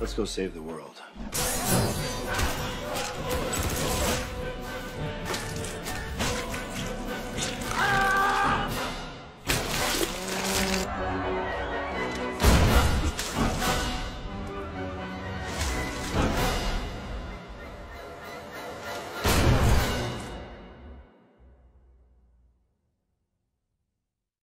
Let's go save the world.